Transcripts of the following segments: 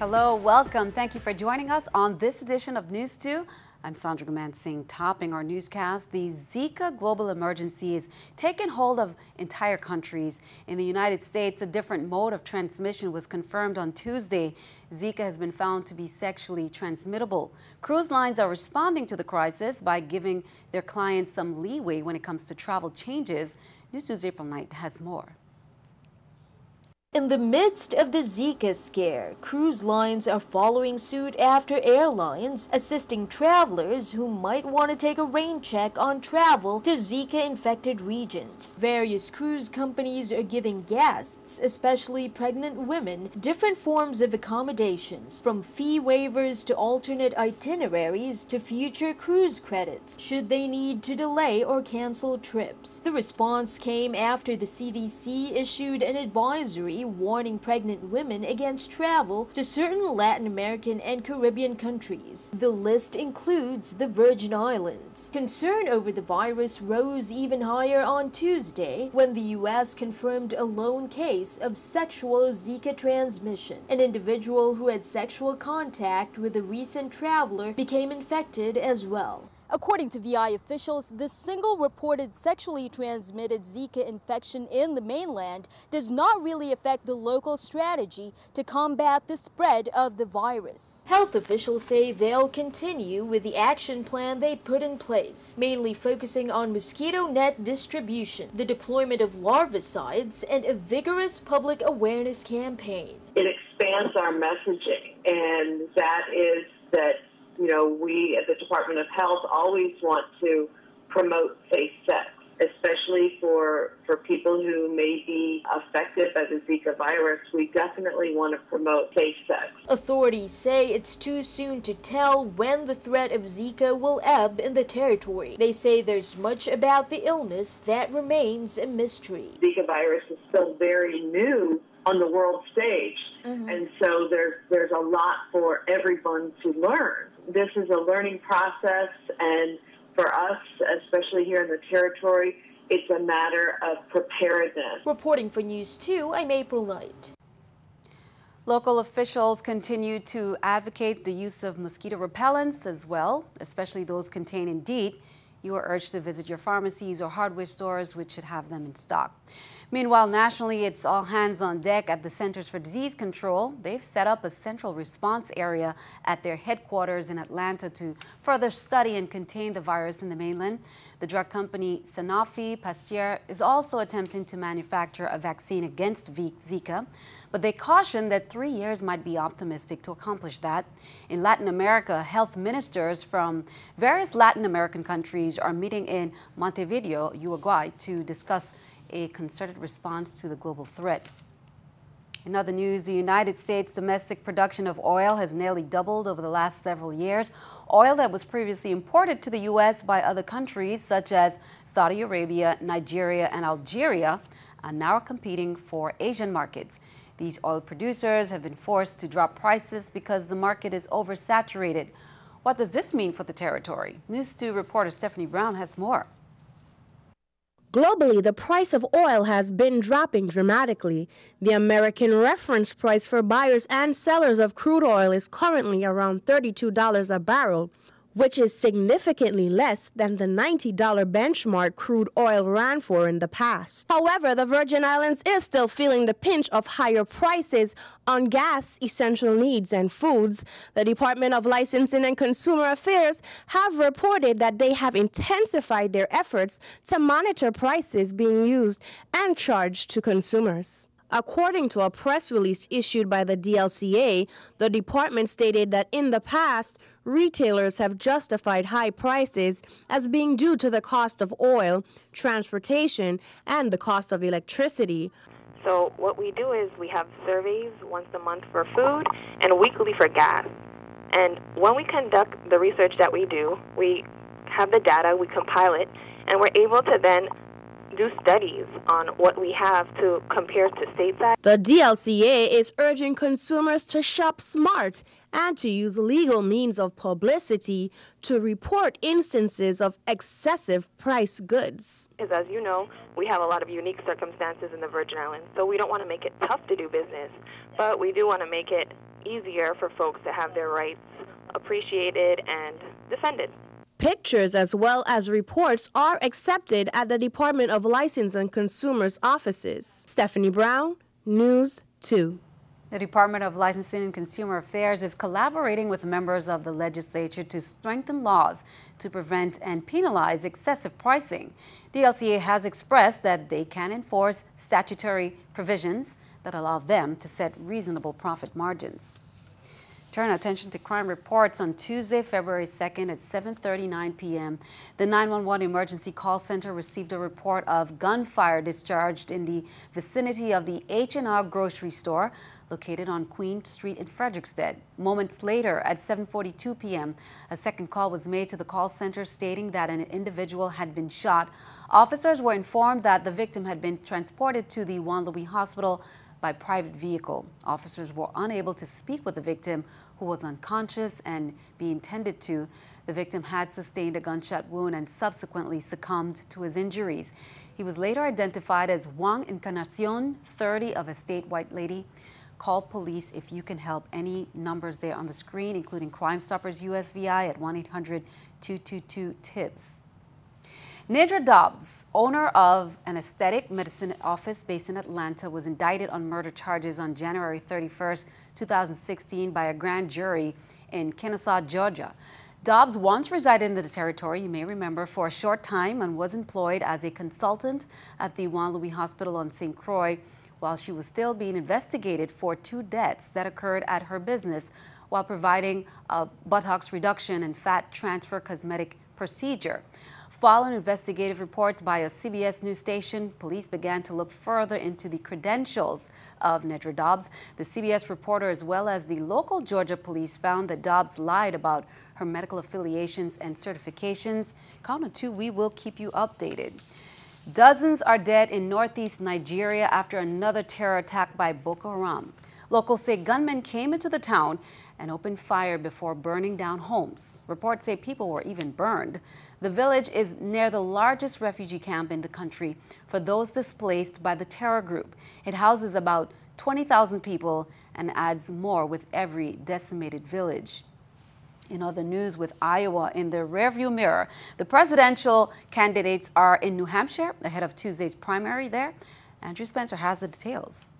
Hello, welcome. Thank you for joining us on this edition of News 2. I'm Sandra Gaman Singh. Topping our newscast, the Zika global emergency is taking hold of entire countries. In the United States, a different mode of transmission was confirmed on Tuesday. Zika has been found to be sexually transmittable. Cruise lines are responding to the crisis by giving their clients some leeway when it comes to travel changes. News News April Knight has more. In the midst of the Zika scare, cruise lines are following suit after airlines assisting travelers who might want to take a rain check on travel to Zika-infected regions. Various cruise companies are giving guests, especially pregnant women, different forms of accommodations, from fee waivers to alternate itineraries to future cruise credits, should they need to delay or cancel trips. The response came after the CDC issued an advisory warning pregnant women against travel to certain Latin American and Caribbean countries. The list includes the Virgin Islands. Concern over the virus rose even higher on Tuesday when the U.S. confirmed a lone case of sexual Zika transmission. An individual who had sexual contact with a recent traveler became infected as well. According to VI officials, the single reported sexually transmitted Zika infection in the mainland does not really affect the local strategy to combat the spread of the virus. Health officials say they'll continue with the action plan they put in place, mainly focusing on mosquito net distribution, the deployment of larvicides, and a vigorous public awareness campaign. It expands our messaging, and that is that you know, we at the Department of Health always want to promote safe sex, especially for for people who may be affected by the Zika virus. We definitely want to promote safe sex. Authorities say it's too soon to tell when the threat of Zika will ebb in the territory. They say there's much about the illness that remains a mystery. Zika virus is still very new on the world stage. Mm-hmm. And so there's there's a lot for everyone to learn this is a learning process, and for us, especially here in the territory, it's a matter of preparedness. Reporting for News 2, I'm April Knight. Local officials continue to advocate the use of mosquito repellents as well, especially those contained in DEET. You are urged to visit your pharmacies or hardware stores, which should have them in stock. Meanwhile, nationally, it's all hands on deck at the Centers for Disease Control. They've set up a central response area at their headquarters in Atlanta to further study and contain the virus in the mainland. The drug company Sanofi Pasteur is also attempting to manufacture a vaccine against Zika, but they caution that three years might be optimistic to accomplish that. In Latin America, health ministers from various Latin American countries are meeting in Montevideo, Uruguay, to discuss a concerted response to the global threat. In other news, the United States domestic production of oil has nearly doubled over the last several years. Oil that was previously imported to the U.S. by other countries such as Saudi Arabia, Nigeria, and Algeria are now competing for Asian markets. These oil producers have been forced to drop prices because the market is oversaturated. What does this mean for the territory? News 2 reporter Stephanie Brown has more. Globally, the price of oil has been dropping dramatically. The American reference price for buyers and sellers of crude oil is currently around $32 a barrel, which is significantly less than the $90 benchmark crude oil ran for in the past. However, the Virgin Islands is still feeling the pinch of higher prices on gas, essential needs, and foods. The Department of Licensing and Consumer Affairs have reported that they have intensified their efforts to monitor prices being used and charged to consumers. According to a press release issued by the DLCA, the department stated that in the past, retailers have justified high prices as being due to the cost of oil, transportation, and the cost of electricity. So, what we do is we have surveys once a month for food and weekly for gas. And when we conduct the research that we do, we have the data, we compile it, and we're able to then do studies on what we have to compare to stateside. The DLCA is urging consumers to shop smart and to use legal means of publicity to report instances of excessive price goods. Because as you know, we have a lot of unique circumstances in the Virgin Islands, so we don't want to make it tough to do business. but we do want to make it easier for folks to have their rights appreciated and defended. Pictures as well as reports are accepted at the Department of License and Consumers offices. Stephanie Brown, News 2. The Department of Licensing and Consumer Affairs is collaborating with members of the legislature to strengthen laws to prevent and penalize excessive pricing. The LCA has expressed that they can enforce statutory provisions that allow them to set reasonable profit margins. Turn attention to crime reports on Tuesday, February 2nd at 7:39 p.m. The 911 emergency call center received a report of gunfire discharged in the vicinity of the H&R grocery store located on Queen Street in Frederiksted. Moments later, at 7:42 p.m., a second call was made to the call center stating that an individual had been shot. Officers were informed that the victim had been transported to the Juan Luis Hospital by private vehicle. Officers were unable to speak with the victim, who was unconscious and being tended to. The victim had sustained a gunshot wound and subsequently succumbed to his injuries. He was later identified as Juan Encarnacion, 30, of Estate White Lady. Call police if you can help. Any numbers there on the screen, including Crime Stoppers USVI at 1 800 222 TIPS. Nedra Dobbs, owner of an aesthetic medicine office based in Atlanta, was indicted on murder charges on January 31, 2016 by a grand jury in Kennesaw, Georgia. Dobbs once resided in the territory, you may remember, for a short time and was employed as a consultant at the Juan Luis Hospital on St. Croix while she was still being investigated for two deaths that occurred at her business while providing a buttocks reduction and fat transfer cosmetic procedure. Following investigative reports by a CBS news station, police began to look further into the credentials of Nedra Dobbs. The CBS reporter, as well as the local Georgia police, found that Dobbs lied about her medical affiliations and certifications. On two, we will keep you updated. Dozens are dead in northeast Nigeria after another terror attack by Boko Haram. Locals say gunmen came into the town and opened fire before burning down homes. Reports say people were even burned. The village is near the largest refugee camp in the country for those displaced by the terror group. It houses about 20,000 people and adds more with every decimated village. In other news, with Iowa in the rearview mirror, the presidential candidates are in New Hampshire ahead of Tuesday's primary there. Andrew Spencer has the details.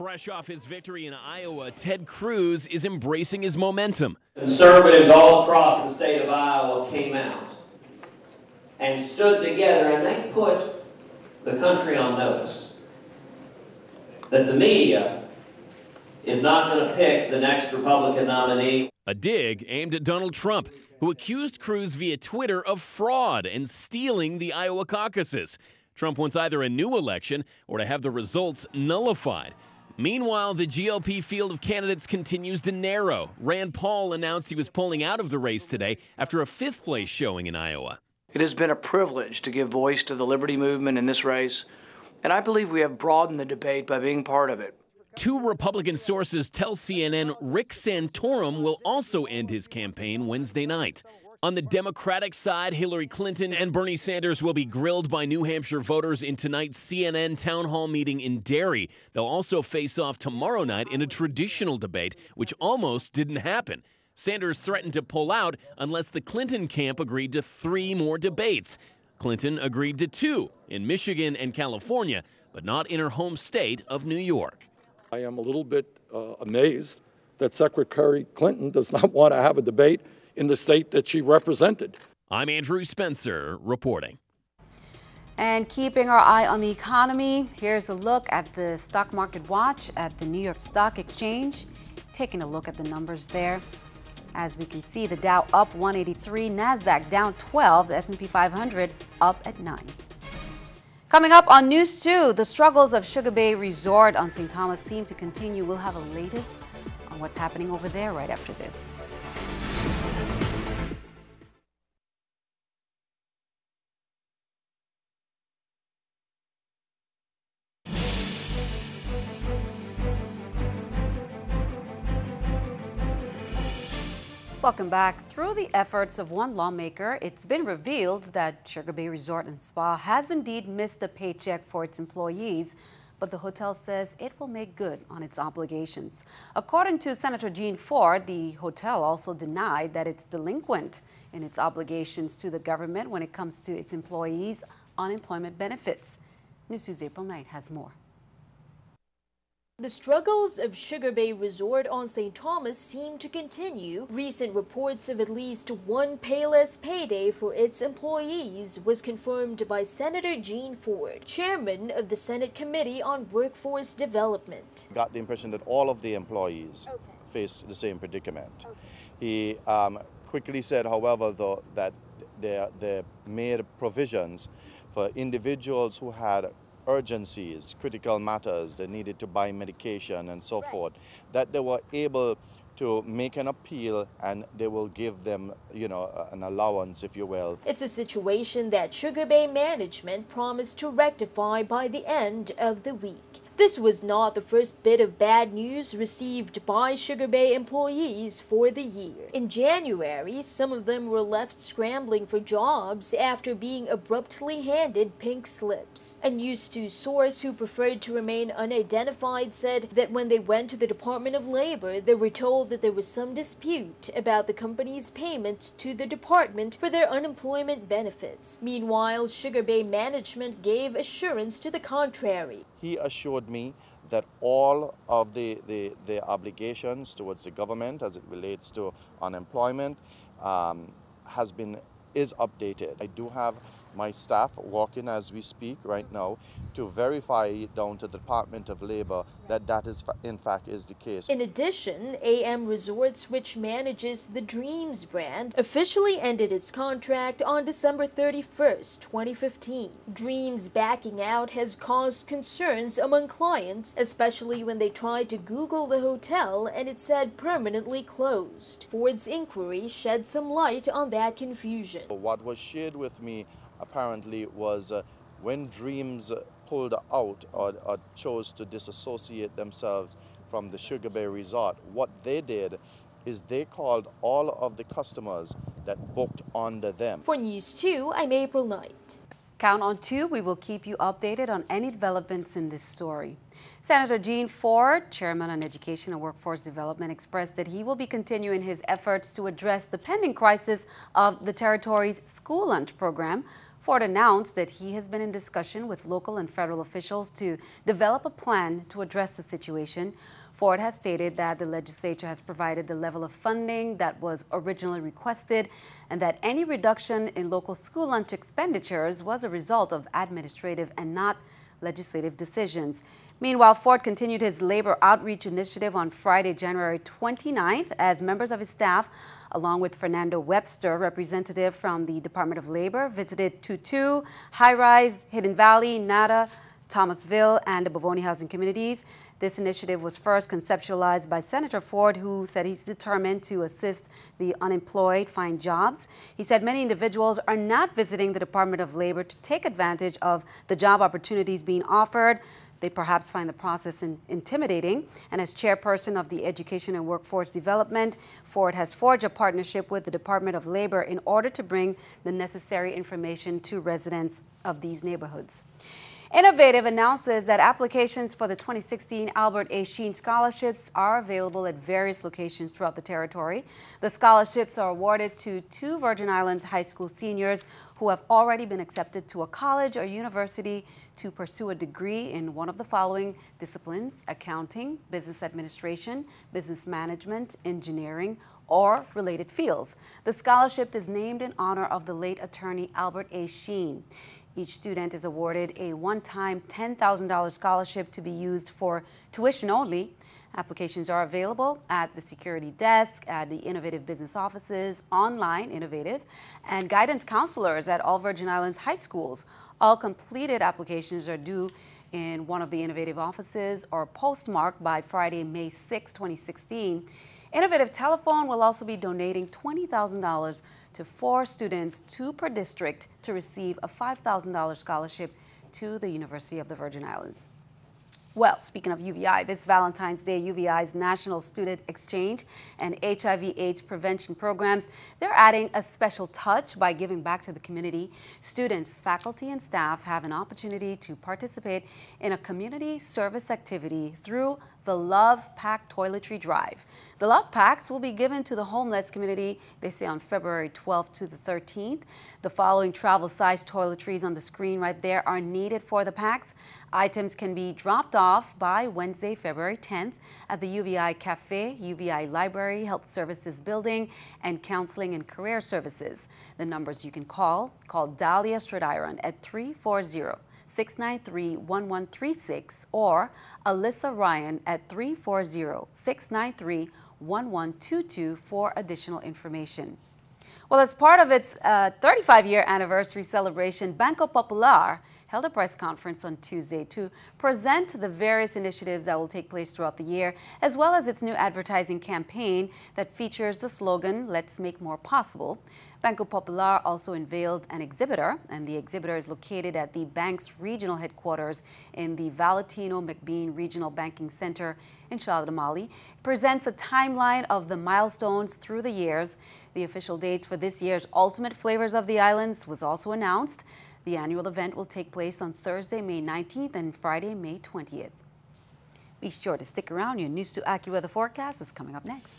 Fresh off his victory in Iowa, Ted Cruz is embracing his momentum. Conservatives all across the state of Iowa came out and stood together and they put the country on notice that the media is not going to pick the next Republican nominee. A dig aimed at Donald Trump, who accused Cruz via Twitter of fraud and stealing the Iowa caucuses. Trump wants either a new election or to have the results nullified. Meanwhile, the GOP field of candidates continues to narrow. Rand Paul announced he was pulling out of the race today after a fifth place showing in Iowa. It has been a privilege to give voice to the liberty movement in this race, and I believe we have broadened the debate by being part of it. Two Republican sources tell CNN Rick Santorum will also end his campaign Wednesday night. On the Democratic side, Hillary Clinton and Bernie Sanders will be grilled by New Hampshire voters in tonight's CNN town hall meeting in Derry. They'll also face off tomorrow night in a traditional debate, which almost didn't happen. Sanders threatened to pull out unless the Clinton camp agreed to three more debates. Clinton agreed to two in Michigan and California, but not in her home state of New York. I am a little bit uh, amazed that Secretary Clinton does not want to have a debate in the state that she represented. I'm Andrew Spencer reporting. And keeping our eye on the economy, here's a look at the stock market watch at the New York Stock Exchange. Taking a look at the numbers there. As we can see, the Dow up 183, Nasdaq down 12, the S&P 500 up at 9. Coming up on News 2, the struggles of Sugar Bay Resort on St. Thomas seem to continue. We'll have a latest on what's happening over there right after this. Welcome back. Through the efforts of one lawmaker, it's been revealed that Sugar Bay Resort and Spa has indeed missed a paycheck for its employees but the hotel says it will make good on its obligations. According to Senator Jean Forde, the hotel also denied that it's delinquent in its obligations to the government when it comes to its employees' unemployment benefits. News April Knight has more. The struggles of Sugar Bay Resort on St. Thomas seem to continue. Recent reports of at least one Payless payday for its employees was confirmed by Senator Jean Forde, chairman of the Senate Committee on Workforce Development. Got the impression that all of the employees okay. faced the same predicament. Okay. He um, quickly said, however, though, that they, they made provisions for individuals who had urgencies, critical matters, they needed to buy medication and so right. forth, that they were able to make an appeal and they will give them, you know, an allowance, if you will. It's a situation that Sugar Bay management promised to rectify by the end of the week. This was not the first bit of bad news received by Sugar Bay employees for the year. In January, some of them were left scrambling for jobs after being abruptly handed pink slips. A News 2 source who preferred to remain unidentified said that when they went to the Department of Labor, they were told that there was some dispute about the company's payment to the department for their unemployment benefits. Meanwhile, Sugar Bay management gave assurance to the contrary. He assured me that all of the, the, the, obligations towards the government as it relates to unemployment um, has been is updated. I do have my staff working as we speak right now to verify down to the Department of Labor that that is in fact is the case. In addition, AM Resorts, which manages the Dreams brand, officially ended its contract on December 31st, 2015. Dreams backing out has caused concerns among clients, especially when they tried to Google the hotel and it said permanently closed. Forde's inquiry shed some light on that confusion. What was shared with me apparently was uh, when Dreams pulled out or, or, chose to disassociate themselves from the Sugar Bay Resort, what they did is they called all of the customers that booked under them. For News 2, I'm April Knight. Count on two. We will keep you updated on any developments in this story. Senator Jean Forde, Chairman on Education and Workforce Development, expressed that he will be continuing his efforts to address the pending crisis of the territory's school lunch program, Forde announced that he has been in discussion with local and federal officials to develop a plan to address the situation. Forde has stated that the legislature has provided the level of funding that was originally requested and that any reduction in local school lunch expenditures was a result of administrative and not legislative decisions. Meanwhile, Forde continued his labor outreach initiative on Friday, January 29th, as members of his staff, along with Fernando Webster, representative from the Department of Labor, visited Tutu, High Rise, Hidden Valley, Nada, Thomasville, and the Bovoni housing communities. This initiative was first conceptualized by Senator Forde, who said he's determined to assist the unemployed find jobs. He said many individuals are not visiting the Department of Labor to take advantage of the job opportunities being offered. They perhaps find the process in, intimidating. And as chairperson of the Education and Workforce Development, Forde has forged a partnership with the Department of Labor in order to bring the necessary information to residents of these neighborhoods. Innovative announces that applications for the 2016 Albert A. Sheen scholarships are available at various locations throughout the territory. The scholarships are awarded to two Virgin Islands high school seniors who have already been accepted to a college or university to pursue a degree in one of the following disciplines accounting, business administration, business management, engineering, or related fields. The scholarship is named in honor of the late attorney Albert A. Sheen. Each student is awarded a one-time $10,000 scholarship to be used for tuition only. Applications are available at the security desk, at the Innovative Business Offices, online, Innovative, and guidance counselors at all Virgin Islands high schools. All completed applications are due in one of the Innovative offices or postmarked by Friday, May 6, 2016. Innovative Telephone will also be donating $20,000 to four students, two per district, to receive a $5,000 scholarship to the University of the Virgin Islands. Well, speaking of UVI, this Valentine's Day, UVI's National Student Exchange and HIV AIDS prevention programs, they're adding a special touch by giving back to the community. Students, faculty, and staff have an opportunity to participate in a community service activity through the Love Pack Toiletry Drive. The Love Packs will be given to the homeless community, they say on February 12th to the 13th. The following travel size toiletries on the screen right there are needed for the packs. Items can be dropped off by Wednesday, February 10th at the UVI Cafe, UVI Library, Health Services Building, and Counseling and Career Services. The numbers you can call, call Dahlia Stridiron at 340 693 1136 or Alyssa Ryan at 340 693 1122 for additional information. Well, as part of its 35-year uh, anniversary celebration, Banco Popular held a press conference on Tuesday to present the various initiatives that will take place throughout the year, as well as its new advertising campaign that features the slogan, Let's Make More Possible. Banco Popular also unveiled an exhibitor, and the exhibitor is located at the bank's regional headquarters in the Valentino McBean Regional Banking Center in Charlotte Amalie. It presents a timeline of the milestones through the years. The official dates for this year's Ultimate Flavors of the Islands was also announced. The annual event will take place on Thursday, May 19th and Friday, May 20th. Be sure to stick around. Your News 2 AccuWeather forecast is coming up next.